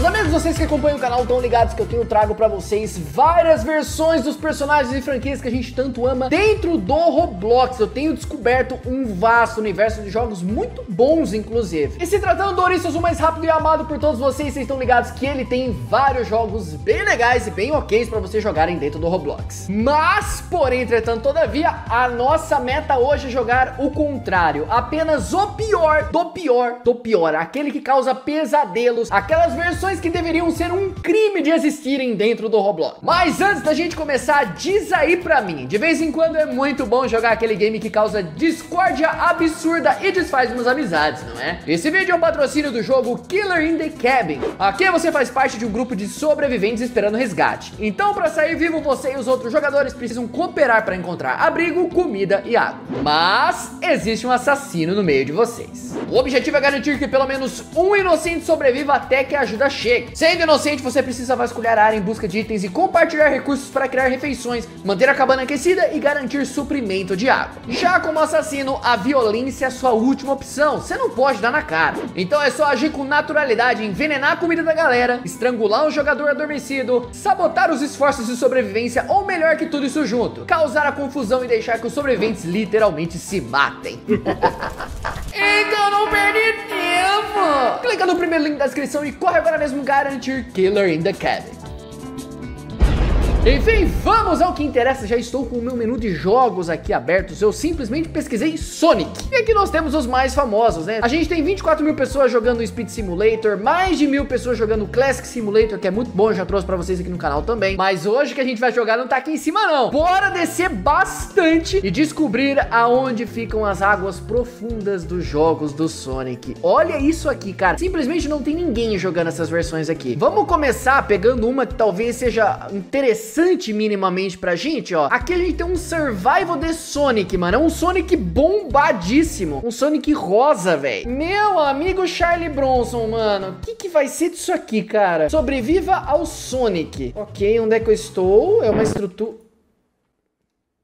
let me vocês que acompanham o canal estão ligados que eu tenho trago pra vocês várias versões dos personagens e franquias que a gente tanto ama dentro do Roblox. Eu tenho descoberto um vasto universo de jogos muito bons, inclusive. E se tratando do Orissus, o mais rápido e amado por todos vocês, vocês estão ligados que ele tem vários jogos bem legais e bem ok para vocês jogarem dentro do Roblox. Mas, porém, entretanto, todavia, a nossa meta hoje é jogar o contrário. Apenas o pior do pior do pior. Aquele que causa pesadelos. Aquelas versões que deveriam ser um crime de existirem dentro do Roblox. Mas antes da gente começar, diz aí pra mim, de vez em quando é muito bom jogar aquele game que causa discórdia absurda e desfaz umas amizades, não é? Esse vídeo é um patrocínio do jogo Killer in the Cabin. Aqui você faz parte de um grupo de sobreviventes esperando resgate. Então, para sair vivo, você e os outros jogadores precisam cooperar para encontrar abrigo, comida e água. Mas existe um assassino no meio de vocês. O objetivo é garantir que pelo menos um inocente sobreviva até que a ajuda chegue. Sendo inocente, você precisa vasculhar a área em busca de itens e compartilhar recursos para criar refeições, manter a cabana aquecida e garantir suprimento de água. Já como assassino, a violência é sua última opção. Você não pode dar na cara. Então é só agir com naturalidade, envenenar a comida da galera, estrangular um jogador adormecido, sabotar os esforços de sobrevivência ou melhor que tudo isso junto, causar a confusão e deixar que os sobreviventes literalmente se matem. então não perde tempo! Clica no primeiro link da descrição e corre agora mesmo garantir Killer in the Cabin. Enfim, vamos ao que interessa. Já estou com o meu menu de jogos aqui abertos. Eu simplesmente pesquisei Sonic. E aqui nós temos os mais famosos, né? A gente tem 24 mil pessoas jogando Speed Simulator, mais de mil pessoas jogando Classic Simulator, que é muito bom, já trouxe pra vocês aqui no canal também. Mas hoje que a gente vai jogar não tá aqui em cima, não. Bora descer bastante e descobrir aonde ficam as águas profundas dos jogos do Sonic. Olha isso aqui, cara. Simplesmente não tem ninguém jogando essas versões aqui. Vamos começar pegando uma que talvez seja interessante interessante minimamente pra gente, ó. Aqui a gente tem um Survival de Sonic, mano. É um Sonic bombadíssimo. Um Sonic rosa, velho. Meu amigo Charlie Bronson, mano. O que, que vai ser disso aqui, cara? Sobreviva ao Sonic. Ok, onde é que eu estou? É uma estrutura...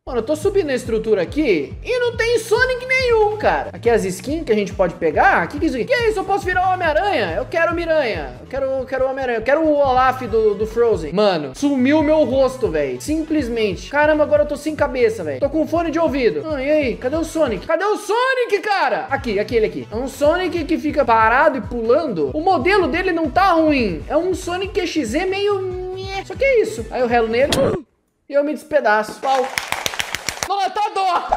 Mano, eu tô subindo a estrutura aqui e não tem Sonic nenhum, cara. Aqui as skins que a gente pode pegar. O que, que é isso? Que é isso? Eu posso virar o Homem-Aranha? Eu quero o Miranha. Eu quero, eu quero o Homem-Aranha. Eu quero o Olaf do, do Frozen. Mano, sumiu o meu rosto, velho. Simplesmente. Caramba, agora eu tô sem cabeça, velho. Tô com fone de ouvido. Ah, e aí? Cadê o Sonic? Cadê o Sonic, cara? Aqui, aquele aqui. É um Sonic que fica parado e pulando. O modelo dele não tá ruim. É um Sonic XZ meio... Só que é isso. Aí eu relo nele e eu me despedaço. Pau.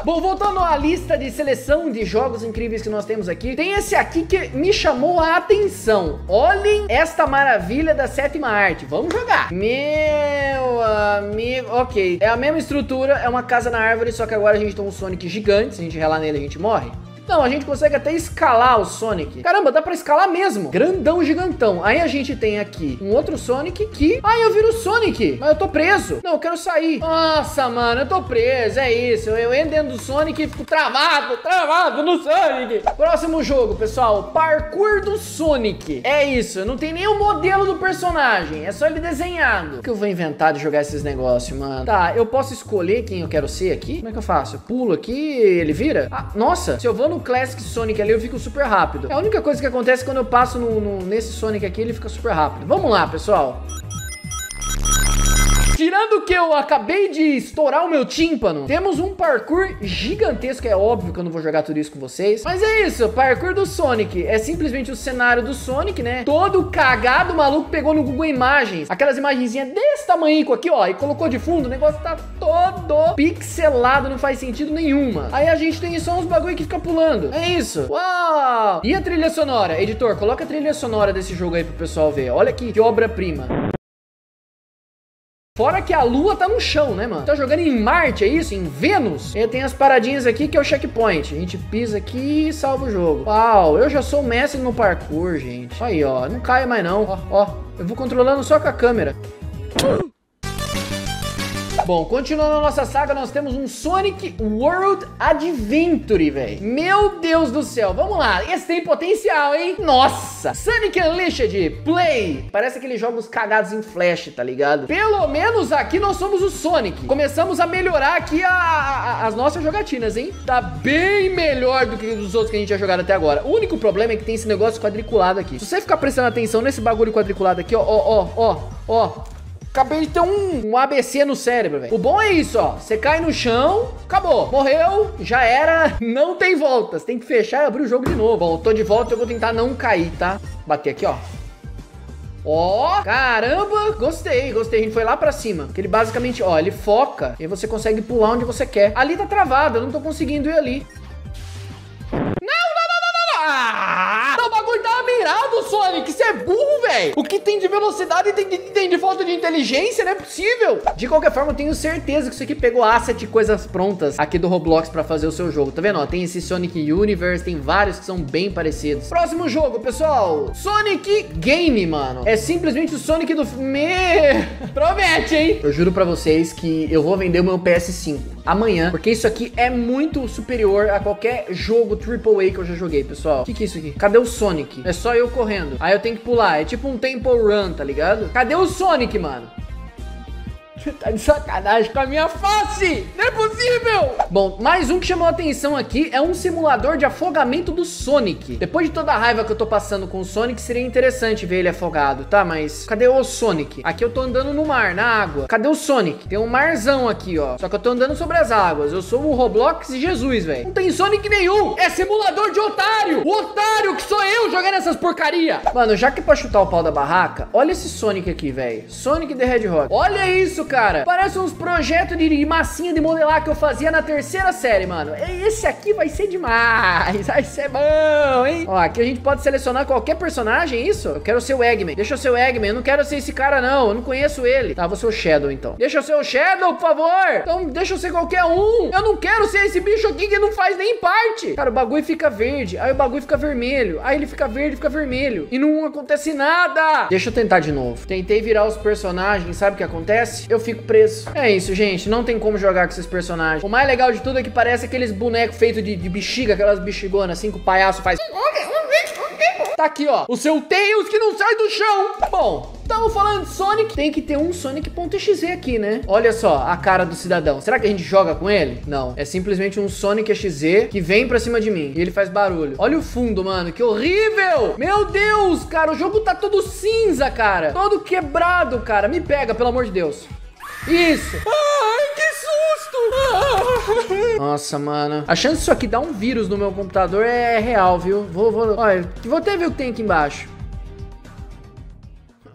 Bom, voltando à lista de seleção de jogos incríveis que nós temos aqui, tem esse aqui que me chamou a atenção. Olhem esta maravilha da sétima arte. Vamos jogar. Meu amigo... Ok, é a mesma estrutura, é uma casa na árvore, só que agora a gente tem um Sonic gigante. Se a gente relar nele, a gente morre. Não, a gente consegue até escalar o Sonic. Caramba, dá pra escalar mesmo. Grandão, gigantão. Aí a gente tem aqui um outro Sonic que... Ah, eu viro o Sonic, mas eu tô preso. Não, eu quero sair. Nossa, mano, eu tô preso, é isso. Eu entro dentro do Sonic e fico travado, travado no Sonic. Próximo jogo, pessoal. Parkour do Sonic. É isso, não tem o modelo do personagem. É só ele desenhado. O que eu vou inventar de jogar esses negócios, mano? Tá, eu posso escolher quem eu quero ser aqui? Como é que eu faço? Eu pulo aqui ele vira? Ah, nossa, se eu vou no no Classic Sonic ali eu fico super rápido. É a única coisa que acontece quando eu passo no, no, nesse Sonic aqui, ele fica super rápido. Vamos lá, pessoal. Tirando que eu acabei de estourar o meu tímpano, temos um parkour gigantesco. É óbvio que eu não vou jogar tudo isso com vocês. Mas é isso, parkour do Sonic. É simplesmente o cenário do Sonic, né? Todo cagado, o maluco pegou no Google Imagens. Aquelas imagenzinhas desse tamanho aqui, ó. E colocou de fundo. O negócio tá todo pixelado, não faz sentido nenhuma. Aí a gente tem só uns bagulho que fica pulando. É isso. Uau! E a trilha sonora? Editor, coloca a trilha sonora desse jogo aí pro pessoal ver. Olha aqui, que obra-prima. Fora que a Lua tá no chão, né, mano? Tá jogando em Marte, é isso? Em Vênus? E tem as paradinhas aqui que é o checkpoint. A gente pisa aqui e salva o jogo. Uau, eu já sou mestre no parkour, gente. Aí, ó, não cai mais não. Ó, ó, eu vou controlando só com a câmera. Bom, continuando a nossa saga, nós temos um Sonic World Adventure, velho. Meu Deus do céu, vamos lá. Esse tem potencial, hein? Nossa! Sonic Unleashed Play. Parece aqueles jogos cagados em flash, tá ligado? Pelo menos aqui nós somos o Sonic. Começamos a melhorar aqui a, a, as nossas jogatinas, hein? Tá bem melhor do que os outros que a gente já jogado até agora. O único problema é que tem esse negócio quadriculado aqui. Se você ficar prestando atenção nesse bagulho quadriculado aqui, ó, ó, ó, ó, ó. Acabei de ter um, um ABC no cérebro, velho. O bom é isso, ó. Você cai no chão, acabou. Morreu, já era. Não tem volta. Você tem que fechar e abrir o jogo de novo. Bom, tô de volta, eu vou tentar não cair, tá? Bater aqui, ó. Ó, caramba, gostei, gostei. A gente foi lá pra cima. Porque ele basicamente, ó, ele foca e você consegue pular onde você quer. Ali tá travado, eu não tô conseguindo ir ali. Mirado, Sonic. Você é burro, velho. O que tem de velocidade tem de, tem de falta de inteligência, não é possível. De qualquer forma, eu tenho certeza que isso aqui pegou asset e coisas prontas aqui do Roblox pra fazer o seu jogo. Tá vendo? Ó, tem esse Sonic Universe, tem vários que são bem parecidos. Próximo jogo, pessoal. Sonic Game, mano. É simplesmente o Sonic do... Me... Promete, hein? Eu juro pra vocês que eu vou vender o meu PS5 amanhã, porque isso aqui é muito superior a qualquer jogo AAA que eu já joguei, pessoal. O que, que é isso aqui? Cadê o Sonic? É só eu correndo. Aí eu tenho que pular. É tipo um Temple Run, tá ligado? Cadê o Sonic, mano? Tá de sacanagem com a minha face! Não é possível! Bom, mais um que chamou a atenção aqui é um simulador de afogamento do Sonic. Depois de toda a raiva que eu tô passando com o Sonic, seria interessante ver ele afogado, tá? Mas cadê o Sonic? Aqui eu tô andando no mar, na água. Cadê o Sonic? Tem um marzão aqui, ó. Só que eu tô andando sobre as águas. Eu sou o Roblox e Jesus, velho. Não tem Sonic nenhum! É simulador de otário! O otário que sou eu jogando essas porcaria! Mano, já que é pra chutar o pau da barraca, olha esse Sonic aqui, velho. Sonic the Hedgehog. Olha isso, cara cara. Parece uns projetos de massinha de modelar que eu fazia na terceira série, mano. Esse aqui vai ser demais. Vai ser bom, hein? Ó, aqui a gente pode selecionar qualquer personagem, é isso? Eu quero ser o Eggman. Deixa eu ser o Eggman. Eu não quero ser esse cara, não. Eu não conheço ele. Tá, vou ser o Shadow, então. Deixa eu ser o Shadow, por favor. Então, deixa eu ser qualquer um. Eu não quero ser esse bicho aqui que não faz nem parte. Cara, o bagulho fica verde. Aí o bagulho fica vermelho. Aí ele fica verde, fica vermelho. E não acontece nada. Deixa eu tentar de novo. Tentei virar os personagens. Sabe o que acontece? Eu fico preso. É isso, gente. Não tem como jogar com esses personagens. O mais legal de tudo é que parece aqueles bonecos feitos de, de bexiga, aquelas bexigonas assim que o palhaço faz. Tá aqui, ó. O seu Tails que não sai do chão. Bom, Estamos falando de Sonic, tem que ter um Sonic.exe aqui, né? Olha só a cara do cidadão. Será que a gente joga com ele? Não. É simplesmente um Sonic XZ que vem pra cima de mim. E ele faz barulho. Olha o fundo, mano. Que horrível! Meu Deus, cara. O jogo tá todo cinza, cara. Todo quebrado, cara. Me pega, pelo amor de Deus. Isso! Ai, que susto! Nossa, mano. A chance disso aqui dar um vírus no meu computador é real, viu? Vou, vou. Olha, vou até ver o que tem aqui embaixo.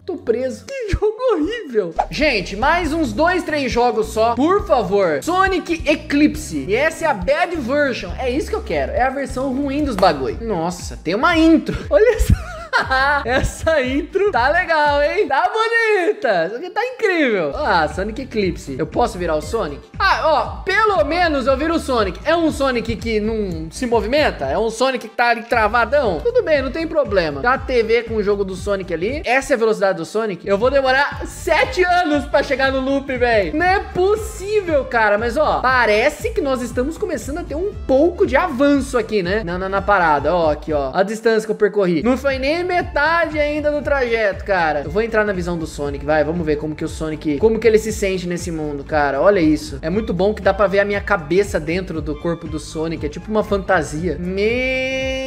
Tô preso. Que jogo horrível. Gente, mais uns dois, três jogos só. Por favor. Sonic Eclipse. E essa é a bad version. É isso que eu quero. É a versão ruim dos bagulho. Nossa, tem uma intro. Olha só. Essa intro tá legal, hein? Tá bonita. Isso aqui tá incrível. Ah, Sonic Eclipse. Eu posso virar o Sonic? Ah, ó, pelo menos eu viro o Sonic. É um Sonic que não se movimenta? É um Sonic que tá ali travadão? Tudo bem, não tem problema. Tá a TV com o jogo do Sonic ali. Essa é a velocidade do Sonic. Eu vou demorar sete anos pra chegar no loop, velho. Não é possível, cara. Mas, ó, parece que nós estamos começando a ter um pouco de avanço aqui, né? Na, na, na parada. Ó, aqui, ó. A distância que eu percorri. Não foi nem metade ainda do trajeto, cara. Eu vou entrar na visão do Sonic, vai. Vamos ver como que o Sonic, como que ele se sente nesse mundo, cara. Olha isso. É muito bom que dá pra ver a minha cabeça dentro do corpo do Sonic. É tipo uma fantasia. Me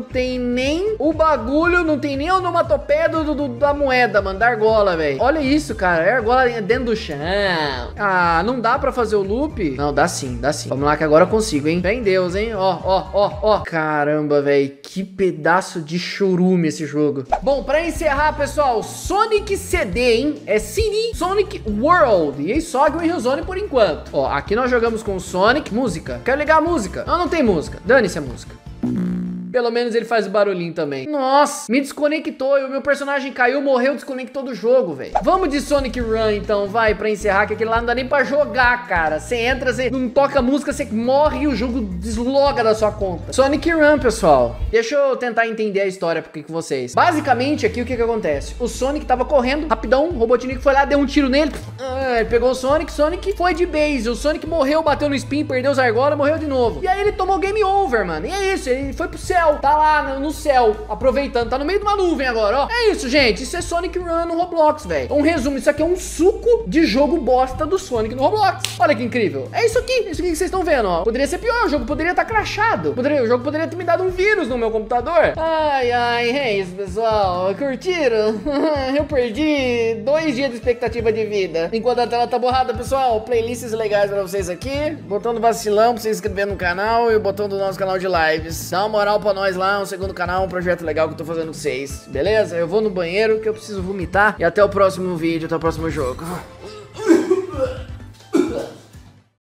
não tem nem o bagulho, não tem nem o onomatopeia do, do, da moeda, mano, da argola, velho. Olha isso, cara, é argola dentro do chão. Ah, não dá pra fazer o loop? Não, dá sim, dá sim. Vamos lá que agora eu consigo, hein? Fé Deus, hein? Ó, ó, ó, ó. Caramba, velho, que pedaço de chorume esse jogo. Bom, pra encerrar, pessoal, Sonic CD, hein? É CD Sonic World. E aí só Green Hill Zone por enquanto. Ó, aqui nós jogamos com Sonic. Música. Quero ligar a música. Não, não tem música. Dane-se a música. Pelo menos ele faz o barulhinho também. Nossa, me desconectou o meu personagem caiu, morreu, desconectou do jogo, velho. Vamos de Sonic Run então, vai, pra encerrar, que aquele lá não dá nem pra jogar, cara. Você entra, você não toca música, você morre e o jogo desloga da sua conta. Sonic Run, pessoal. Deixa eu tentar entender a história aqui com vocês. Basicamente, aqui o que que acontece? O Sonic tava correndo, rapidão, o Robotnik foi lá, deu um tiro nele, ah, ele pegou o Sonic, Sonic foi de base, o Sonic morreu, bateu no spin, perdeu os argola, morreu de novo. E aí ele tomou game over, mano. E é isso, ele foi pro céu, tá lá no céu, aproveitando, tá no meio de uma nuvem agora, ó. É isso, gente, isso é Sonic Run no Roblox, velho. Um resumo, isso aqui é um suco de jogo bosta do Sonic no Roblox. Olha que incrível. É isso aqui, isso aqui que vocês estão vendo, ó. Poderia ser pior, o jogo poderia estar tá crachado. Poderia, o jogo poderia ter me dado um vírus no meu computador. Ai, ai, é isso, pessoal. Curtiram? Eu perdi dois dias de expectativa de vida. Enquanto a tela tá borrada, pessoal, playlists legais pra vocês aqui. Botão do vacilão pra se inscrever no canal e o botão do nosso canal de lives. Dá uma moral pra nós lá, um segundo canal, um projeto legal que eu tô fazendo com vocês. Beleza? Eu vou no banheiro que eu preciso vomitar. E até o próximo vídeo, até o próximo jogo.